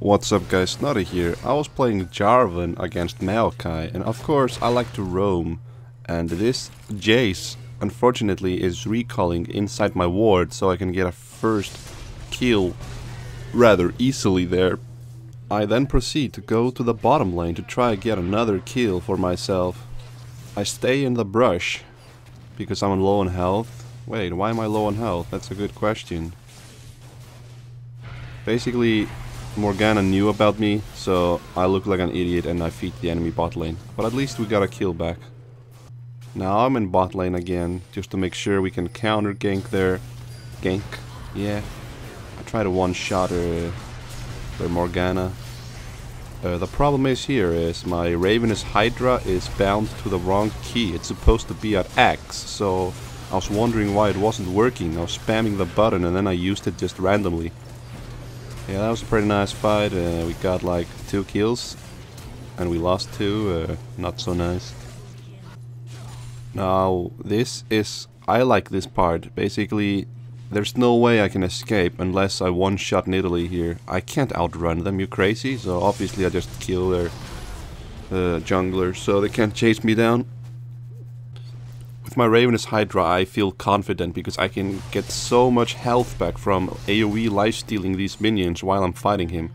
What's up guys, Snotty here. I was playing Jarvan against Maokai and of course I like to roam and this Jace unfortunately is recalling inside my ward so I can get a first kill rather easily there. I then proceed to go to the bottom lane to try get another kill for myself. I stay in the brush because I'm low on health. Wait, why am I low on health? That's a good question. Basically, Morgana knew about me, so I look like an idiot and I feed the enemy bot lane. But at least we got a kill back. Now I'm in bot lane again, just to make sure we can counter gank there. Gank, yeah. I try to one-shot uh, their Morgana. Uh, the problem is here is my Ravenous Hydra is bound to the wrong key. It's supposed to be at X, so I was wondering why it wasn't working. I was spamming the button and then I used it just randomly. Yeah, that was a pretty nice fight. Uh, we got like two kills, and we lost two. Uh, not so nice. Now, this is... I like this part. Basically, there's no way I can escape unless I one-shot Nidalee here. I can't outrun them, you crazy? So obviously I just kill their uh, jungler so they can't chase me down. With my Ravenous Hydra I feel confident because I can get so much health back from AoE lifestealing these minions while I'm fighting him.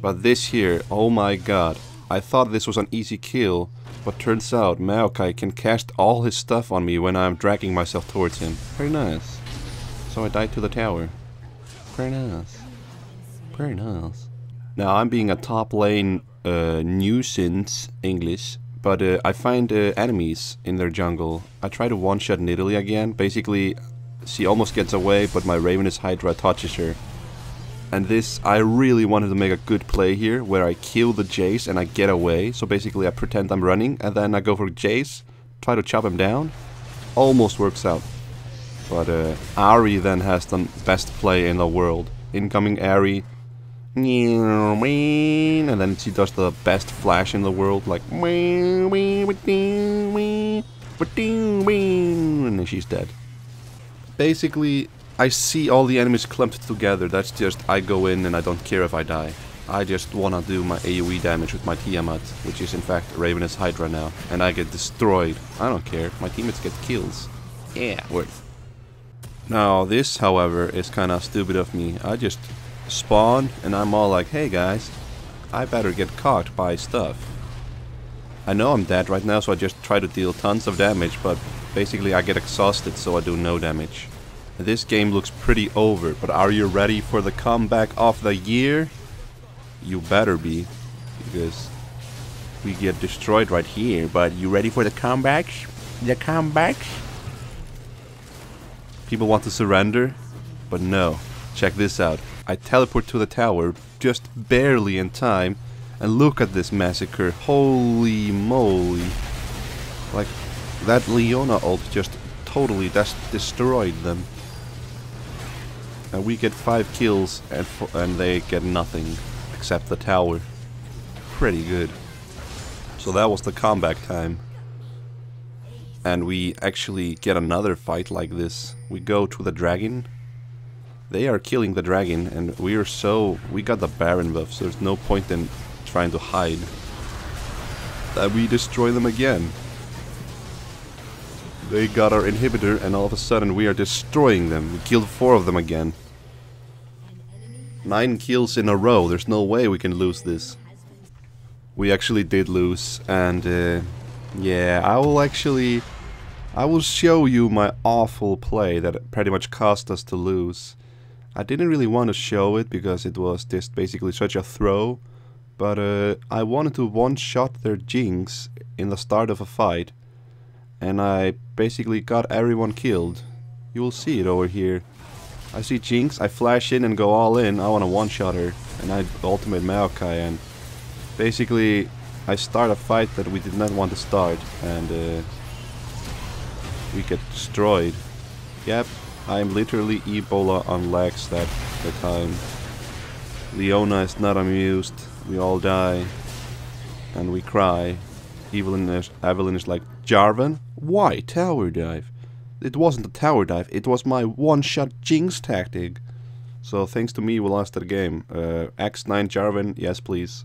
But this here, oh my god. I thought this was an easy kill, but turns out Maokai can cast all his stuff on me when I'm dragging myself towards him. Very nice. So I died to the tower. Very nice. Very nice. Now I'm being a top lane uh, nuisance English but uh, I find uh, enemies in their jungle. I try to one-shot Nidalee again. Basically, she almost gets away, but my Ravenous Hydra touches her. And this, I really wanted to make a good play here, where I kill the Jace and I get away. So basically I pretend I'm running, and then I go for Jace, try to chop him down. Almost works out. But uh, Ahri then has the best play in the world. Incoming Ahri, and then she does the best flash in the world, like and then she's dead. Basically, I see all the enemies clumped together. That's just I go in and I don't care if I die. I just wanna do my AoE damage with my Tiamat, which is in fact Ravenous Hydra now, and I get destroyed. I don't care. My teammates get kills. Yeah, worth. Now this, however, is kinda stupid of me. I just spawn, and I'm all like, hey guys, I better get caught by stuff. I know I'm dead right now, so I just try to deal tons of damage, but basically I get exhausted, so I do no damage. This game looks pretty over, but are you ready for the comeback of the year? You better be, because we get destroyed right here, but you ready for the comebacks? The comebacks? People want to surrender, but no. Check this out. I teleport to the tower just barely in time and look at this massacre. Holy moly. Like, that Leona ult just totally destroyed them. And we get 5 kills and, and they get nothing except the tower. Pretty good. So that was the comeback time. And we actually get another fight like this. We go to the dragon they are killing the dragon, and we are so... We got the Baron buff, so there's no point in trying to hide. That we destroy them again. They got our inhibitor, and all of a sudden we are destroying them. We killed four of them again. Nine kills in a row, there's no way we can lose this. We actually did lose, and uh, yeah, I will actually... I will show you my awful play that pretty much cost us to lose. I didn't really want to show it because it was just basically such a throw, but uh, I wanted to one-shot their Jinx in the start of a fight, and I basically got everyone killed. You will see it over here. I see Jinx, I flash in and go all in, I want to one-shot her, and I ultimate Maokai, and basically I start a fight that we did not want to start, and uh, we get destroyed. Yep, I'm literally Ebola on legs that the time. Leona is not amused. We all die. And we cry. Evelynn is, Evelynn is like, Jarvan? Why tower dive? It wasn't a tower dive, it was my one-shot Jinx tactic. So thanks to me, we lost that game. Uh, X9 Jarvan, yes please.